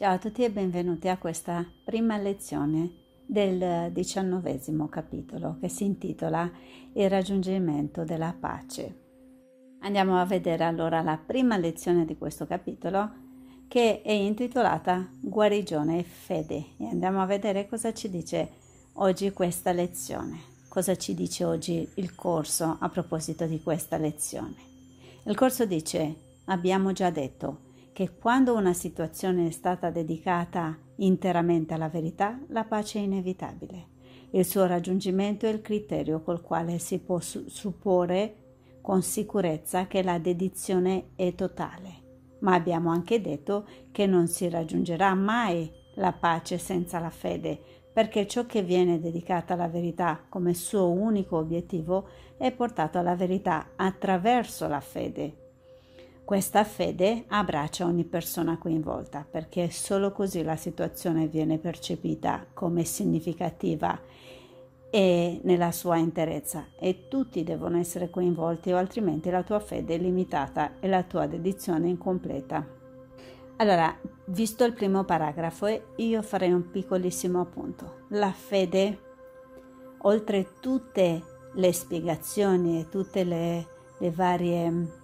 Ciao a tutti e benvenuti a questa prima lezione del diciannovesimo capitolo che si intitola Il raggiungimento della pace. Andiamo a vedere allora la prima lezione di questo capitolo che è intitolata Guarigione e fede e andiamo a vedere cosa ci dice oggi questa lezione, cosa ci dice oggi il corso a proposito di questa lezione. Il corso dice abbiamo già detto che quando una situazione è stata dedicata interamente alla verità, la pace è inevitabile. Il suo raggiungimento è il criterio col quale si può supporre con sicurezza che la dedizione è totale. Ma abbiamo anche detto che non si raggiungerà mai la pace senza la fede, perché ciò che viene dedicato alla verità come suo unico obiettivo è portato alla verità attraverso la fede questa fede abbraccia ogni persona coinvolta perché solo così la situazione viene percepita come significativa e nella sua interezza e tutti devono essere coinvolti o altrimenti la tua fede è limitata e la tua dedizione incompleta. Allora, visto il primo paragrafo, io farei un piccolissimo appunto. La fede, oltre tutte le spiegazioni e tutte le, le varie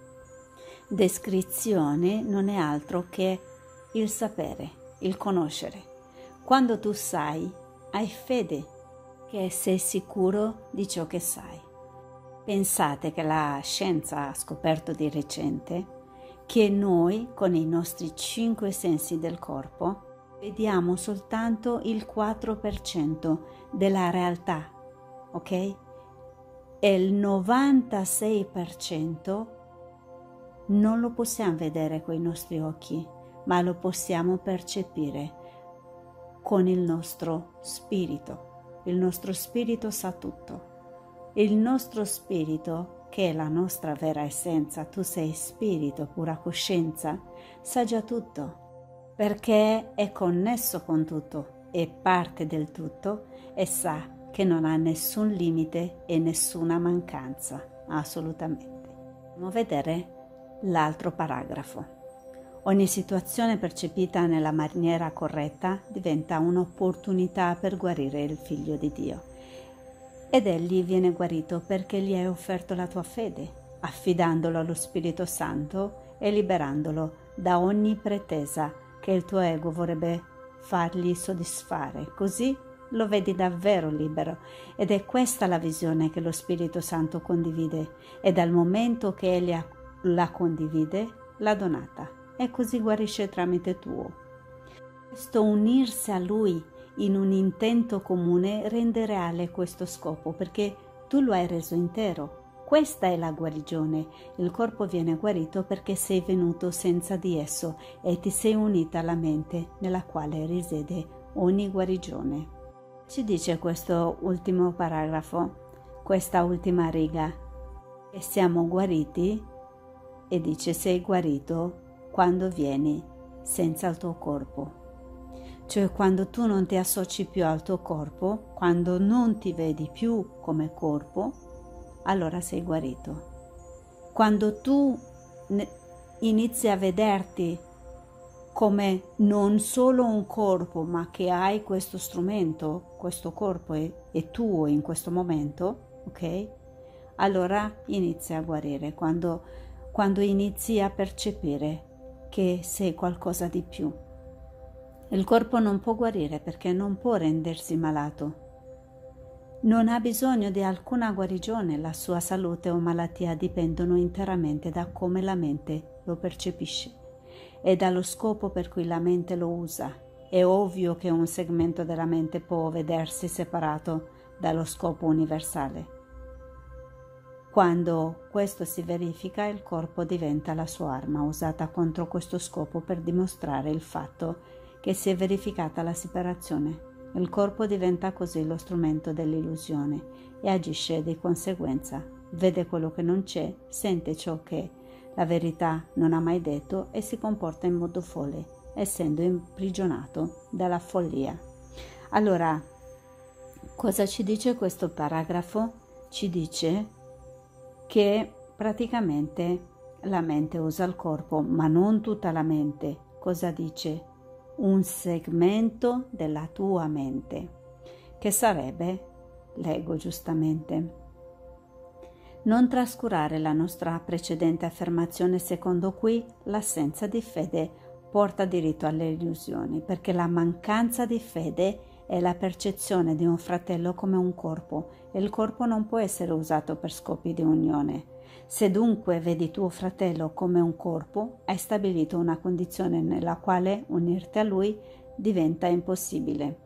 descrizione non è altro che il sapere, il conoscere. Quando tu sai, hai fede che sei sicuro di ciò che sai. Pensate che la scienza ha scoperto di recente che noi, con i nostri cinque sensi del corpo, vediamo soltanto il 4% della realtà, ok? E il 96% non lo possiamo vedere con i nostri occhi, ma lo possiamo percepire con il nostro spirito. Il nostro spirito sa tutto. Il nostro spirito, che è la nostra vera essenza, tu sei spirito, pura coscienza, sa già tutto, perché è connesso con tutto, è parte del tutto e sa che non ha nessun limite e nessuna mancanza, assolutamente. A vedere l'altro paragrafo. Ogni situazione percepita nella maniera corretta diventa un'opportunità per guarire il figlio di Dio. Ed egli viene guarito perché gli hai offerto la tua fede, affidandolo allo Spirito Santo e liberandolo da ogni pretesa che il tuo ego vorrebbe fargli soddisfare. Così lo vedi davvero libero ed è questa la visione che lo Spirito Santo condivide e dal momento che egli ha la condivide, la donata e così guarisce tramite tuo. Questo unirsi a lui in un intento comune rende reale questo scopo perché tu lo hai reso intero. Questa è la guarigione. Il corpo viene guarito perché sei venuto senza di esso e ti sei unita alla mente nella quale risiede ogni guarigione. Ci dice questo ultimo paragrafo, questa ultima riga, che siamo guariti e dice sei guarito quando vieni senza il tuo corpo. Cioè quando tu non ti associ più al tuo corpo, quando non ti vedi più come corpo, allora sei guarito. Quando tu inizi a vederti come non solo un corpo, ma che hai questo strumento, questo corpo è, è tuo in questo momento, ok? Allora inizi a guarire. Quando quando inizi a percepire che sei qualcosa di più. Il corpo non può guarire perché non può rendersi malato. Non ha bisogno di alcuna guarigione, la sua salute o malattia dipendono interamente da come la mente lo percepisce e dallo scopo per cui la mente lo usa. È ovvio che un segmento della mente può vedersi separato dallo scopo universale quando questo si verifica, il corpo diventa la sua arma usata contro questo scopo per dimostrare il fatto che si è verificata la separazione. Il corpo diventa così lo strumento dell'illusione e agisce di conseguenza. Vede quello che non c'è, sente ciò che la verità non ha mai detto e si comporta in modo folle, essendo imprigionato dalla follia. Allora, cosa ci dice questo paragrafo? Ci dice che praticamente la mente usa il corpo, ma non tutta la mente. Cosa dice? un segmento della tua mente, che sarebbe l'ego giustamente. Non trascurare la nostra precedente affermazione secondo cui l'assenza di fede porta diritto alle illusioni, perché la mancanza di fede è la percezione di un fratello come un corpo e il corpo non può essere usato per scopi di unione. Se dunque vedi tuo fratello come un corpo, hai stabilito una condizione nella quale unirti a lui diventa impossibile.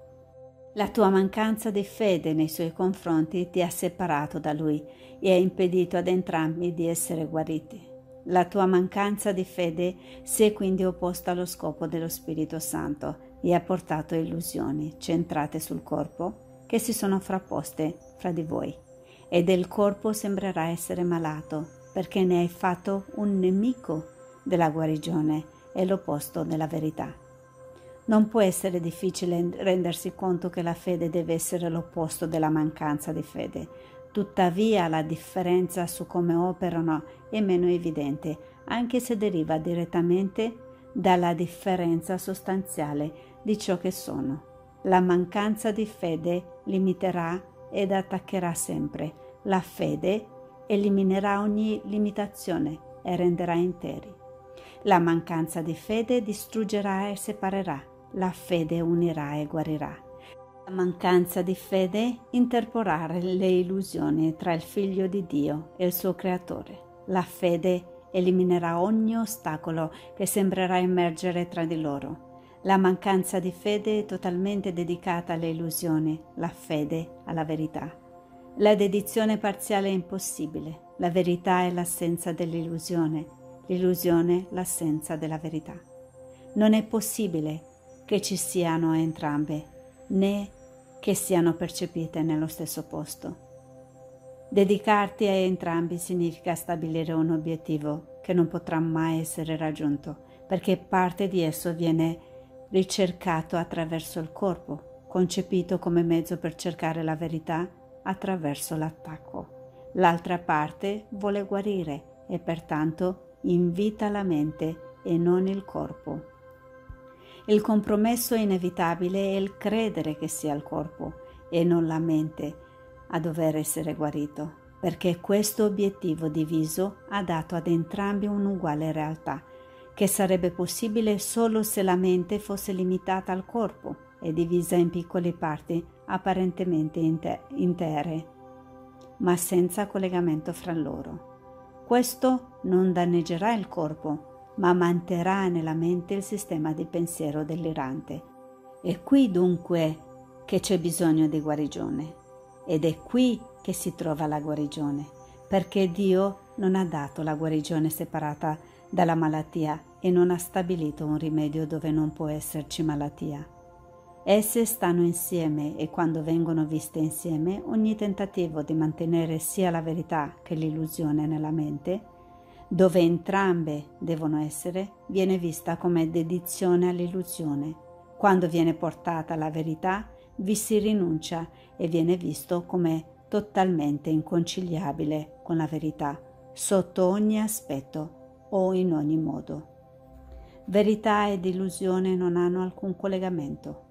La tua mancanza di fede nei suoi confronti ti ha separato da lui e ha impedito ad entrambi di essere guariti. La tua mancanza di fede si è quindi opposta allo scopo dello Spirito Santo e ha portato illusioni centrate sul corpo che si sono frapposte fra di voi e del corpo sembrerà essere malato perché ne hai fatto un nemico della guarigione e l'opposto della verità. Non può essere difficile rendersi conto che la fede deve essere l'opposto della mancanza di fede. Tuttavia la differenza su come operano è meno evidente, anche se deriva direttamente dalla differenza sostanziale di ciò che sono. La mancanza di fede limiterà ed attaccherà sempre. La fede eliminerà ogni limitazione e renderà interi. La mancanza di fede distruggerà e separerà. La fede unirà e guarirà. La mancanza di fede interporrà le illusioni tra il figlio di Dio e il suo creatore. La fede eliminerà ogni ostacolo che sembrerà emergere tra di loro. La mancanza di fede è totalmente dedicata alle illusioni, la fede alla verità. La dedizione parziale è impossibile, la verità è l'assenza dell'illusione, l'illusione l'assenza della verità. Non è possibile che ci siano entrambe, né che siano percepite nello stesso posto. Dedicarti a entrambi significa stabilire un obiettivo che non potrà mai essere raggiunto, perché parte di esso viene ricercato attraverso il corpo, concepito come mezzo per cercare la verità attraverso l'attacco. L'altra parte vuole guarire e pertanto invita la mente e non il corpo. Il compromesso inevitabile è il credere che sia il corpo e non la mente a dover essere guarito, perché questo obiettivo diviso ha dato ad entrambi un'uguale realtà che sarebbe possibile solo se la mente fosse limitata al corpo e divisa in piccole parti apparentemente intere, ma senza collegamento fra loro. Questo non danneggerà il corpo, ma manterrà nella mente il sistema di pensiero delirante. È qui dunque che c'è bisogno di guarigione ed è qui che si trova la guarigione, perché Dio non ha dato la guarigione separata dalla malattia e non ha stabilito un rimedio dove non può esserci malattia. Esse stanno insieme e quando vengono viste insieme ogni tentativo di mantenere sia la verità che l'illusione nella mente, dove entrambe devono essere, viene vista come dedizione all'illusione. Quando viene portata la verità, vi si rinuncia e viene visto come totalmente inconciliabile con la verità, sotto ogni aspetto o in ogni modo. Verità ed illusione non hanno alcun collegamento.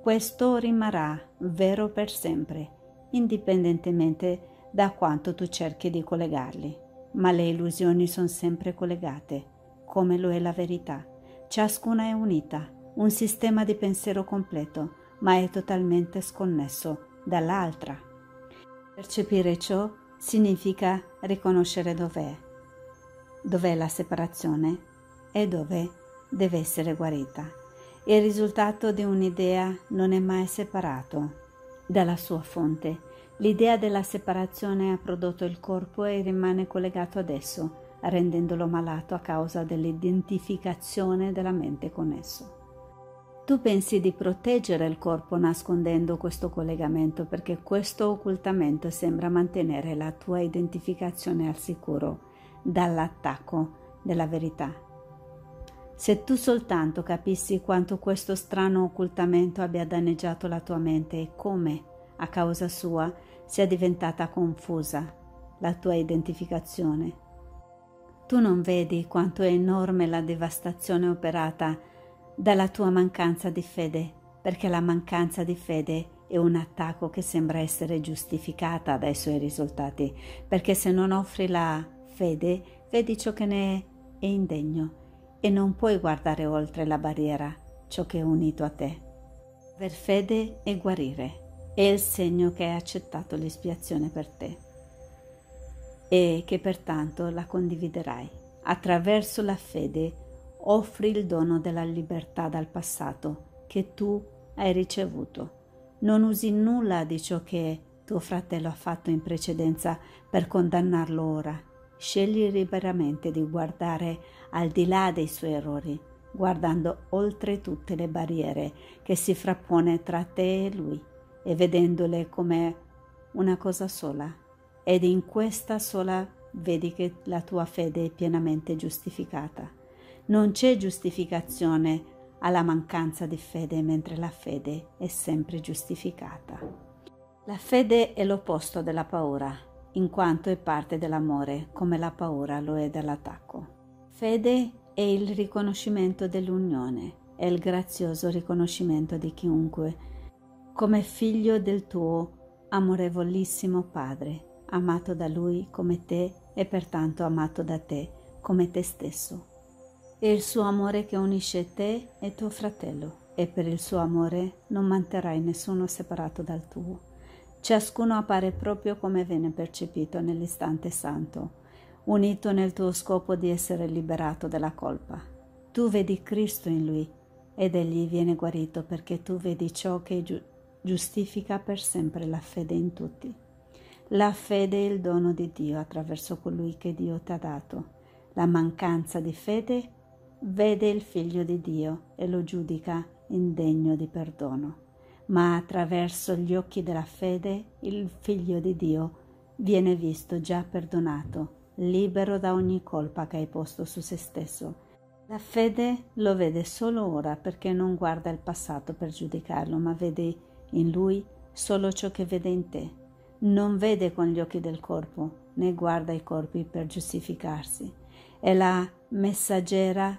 Questo rimarrà vero per sempre, indipendentemente da quanto tu cerchi di collegarli. Ma le illusioni sono sempre collegate, come lo è la verità. Ciascuna è unita, un sistema di pensiero completo, ma è totalmente sconnesso dall'altra. Percepire ciò significa riconoscere dov'è dov'è la separazione e dove deve essere guarita. Il risultato di un'idea non è mai separato dalla sua fonte. L'idea della separazione ha prodotto il corpo e rimane collegato ad esso, rendendolo malato a causa dell'identificazione della mente con esso. Tu pensi di proteggere il corpo nascondendo questo collegamento perché questo occultamento sembra mantenere la tua identificazione al sicuro dall'attacco della verità. Se tu soltanto capissi quanto questo strano occultamento abbia danneggiato la tua mente e come, a causa sua, sia diventata confusa la tua identificazione. Tu non vedi quanto è enorme la devastazione operata dalla tua mancanza di fede, perché la mancanza di fede è un attacco che sembra essere giustificata dai suoi risultati, perché se non offri la fede, vedi ciò che ne è indegno e non puoi guardare oltre la barriera, ciò che è unito a te. Aver fede e guarire è il segno che hai accettato l'espiazione per te e che pertanto la condividerai. Attraverso la fede offri il dono della libertà dal passato che tu hai ricevuto. Non usi nulla di ciò che tuo fratello ha fatto in precedenza per condannarlo ora. Scegli liberamente di guardare al di là dei suoi errori, guardando oltre tutte le barriere che si frappone tra te e lui e vedendole come una cosa sola. Ed in questa sola vedi che la tua fede è pienamente giustificata. Non c'è giustificazione alla mancanza di fede, mentre la fede è sempre giustificata. La fede è l'opposto della paura, in quanto è parte dell'amore, come la paura lo è dell'attacco. Fede è il riconoscimento dell'unione, è il grazioso riconoscimento di chiunque, come figlio del tuo amorevolissimo Padre, amato da Lui come te e pertanto amato da te come te stesso. È il suo amore che unisce te e tuo fratello e per il suo amore non manterrai nessuno separato dal tuo. Ciascuno appare proprio come viene percepito nell'istante santo, unito nel tuo scopo di essere liberato dalla colpa. Tu vedi Cristo in lui ed egli viene guarito perché tu vedi ciò che giustifica per sempre la fede in tutti. La fede è il dono di Dio attraverso colui che Dio ti ha dato. La mancanza di fede vede il figlio di Dio e lo giudica indegno di perdono. Ma attraverso gli occhi della fede il figlio di Dio viene visto già perdonato, libero da ogni colpa che hai posto su se stesso. La fede lo vede solo ora perché non guarda il passato per giudicarlo, ma vede in lui solo ciò che vede in te. Non vede con gli occhi del corpo, né guarda i corpi per giustificarsi. È la messaggera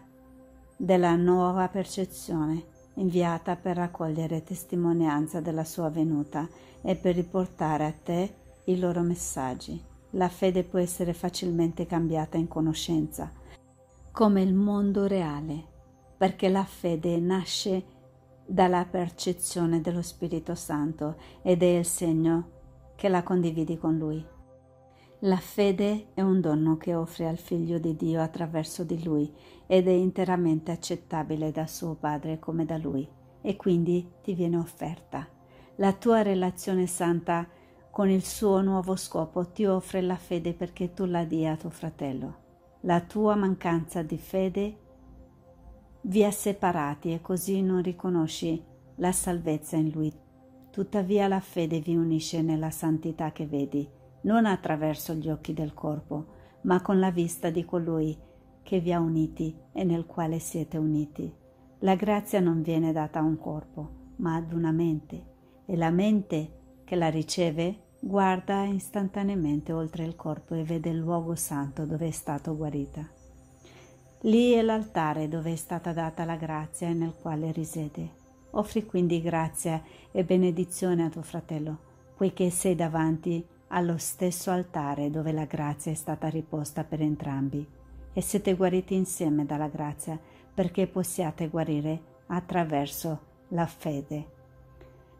della nuova percezione inviata per raccogliere testimonianza della sua venuta e per riportare a te i loro messaggi. La fede può essere facilmente cambiata in conoscenza, come il mondo reale, perché la fede nasce dalla percezione dello Spirito Santo ed è il segno che la condividi con Lui. La fede è un dono che offre al Figlio di Dio attraverso di Lui ed è interamente accettabile da suo Padre come da Lui e quindi ti viene offerta. La tua relazione santa con il suo nuovo scopo ti offre la fede perché tu la dia a tuo fratello. La tua mancanza di fede vi ha separati e così non riconosci la salvezza in Lui. Tuttavia la fede vi unisce nella santità che vedi non attraverso gli occhi del corpo, ma con la vista di colui che vi ha uniti e nel quale siete uniti. La grazia non viene data a un corpo, ma ad una mente, e la mente che la riceve guarda istantaneamente oltre il corpo e vede il luogo santo dove è stata guarita. Lì è l'altare dove è stata data la grazia e nel quale risiede. Offri quindi grazia e benedizione a tuo fratello, poiché sei davanti allo stesso altare dove la grazia è stata riposta per entrambi e siete guariti insieme dalla grazia perché possiate guarire attraverso la fede.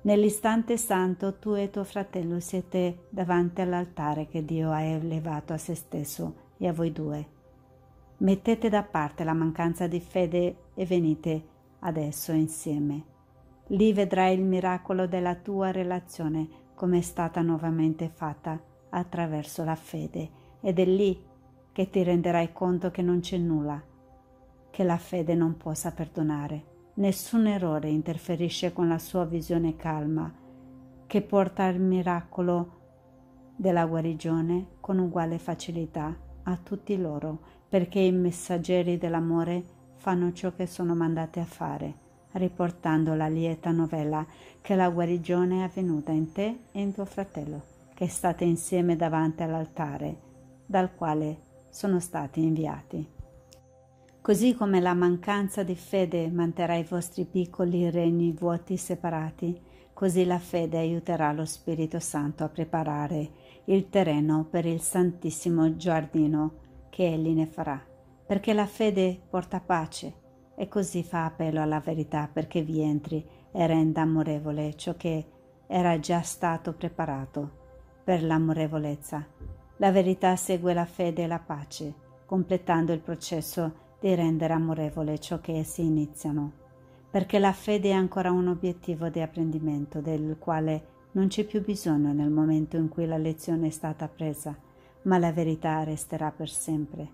Nell'istante santo tu e tuo fratello siete davanti all'altare che Dio ha elevato a se stesso e a voi due. Mettete da parte la mancanza di fede e venite adesso insieme. Lì vedrai il miracolo della tua relazione come è stata nuovamente fatta attraverso la fede ed è lì che ti renderai conto che non c'è nulla che la fede non possa perdonare. Nessun errore interferisce con la sua visione calma che porta al miracolo della guarigione con uguale facilità a tutti loro, perché i messaggeri dell'amore fanno ciò che sono mandati a fare riportando la lieta novella che la guarigione è avvenuta in te e in tuo fratello, che state insieme davanti all'altare, dal quale sono stati inviati. Così come la mancanza di fede manterrà i vostri piccoli regni vuoti separati, così la fede aiuterà lo Spirito Santo a preparare il terreno per il santissimo giardino che egli ne farà, perché la fede porta pace e così fa appello alla verità perché vi entri e renda amorevole ciò che era già stato preparato per l'amorevolezza. La verità segue la fede e la pace, completando il processo di rendere amorevole ciò che essi iniziano, perché la fede è ancora un obiettivo di apprendimento del quale non c'è più bisogno nel momento in cui la lezione è stata presa, ma la verità resterà per sempre.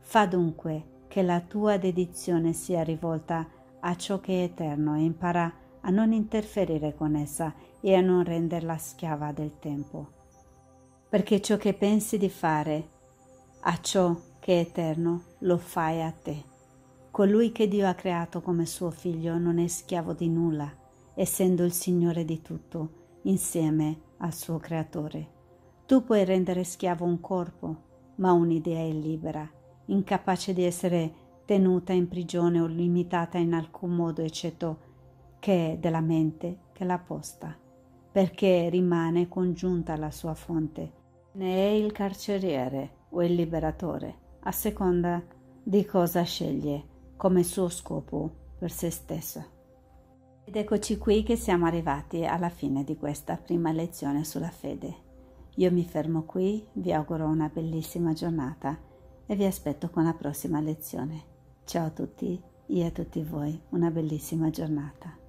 Fa dunque che la tua dedizione sia rivolta a ciò che è eterno e impara a non interferire con essa e a non renderla schiava del tempo. Perché ciò che pensi di fare a ciò che è eterno lo fai a te. Colui che Dio ha creato come suo figlio non è schiavo di nulla, essendo il Signore di tutto, insieme al suo creatore. Tu puoi rendere schiavo un corpo, ma un'idea è libera, incapace di essere tenuta in prigione o limitata in alcun modo eccetto che è della mente che l'ha posta, perché rimane congiunta alla sua fonte. Ne è il carceriere o il liberatore a seconda di cosa sceglie come suo scopo per se stesso. Ed eccoci qui che siamo arrivati alla fine di questa prima lezione sulla fede. Io mi fermo qui, vi auguro una bellissima giornata e vi aspetto con la prossima lezione. Ciao a tutti e a tutti voi, una bellissima giornata.